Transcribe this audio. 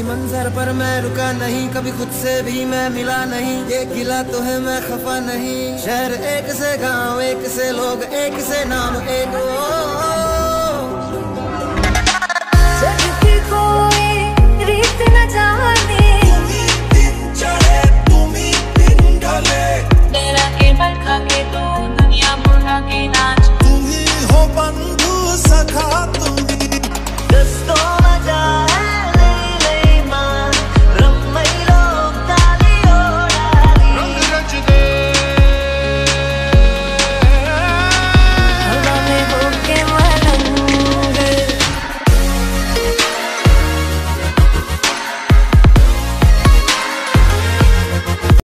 किसी मंजर पर मैं रुका नहीं कभी खुद से भी मैं मिला नहीं। ये गिला तो है मैं खफा नहीं। शहर एक से गाँव एक से लोग एक से नाम एक ओ,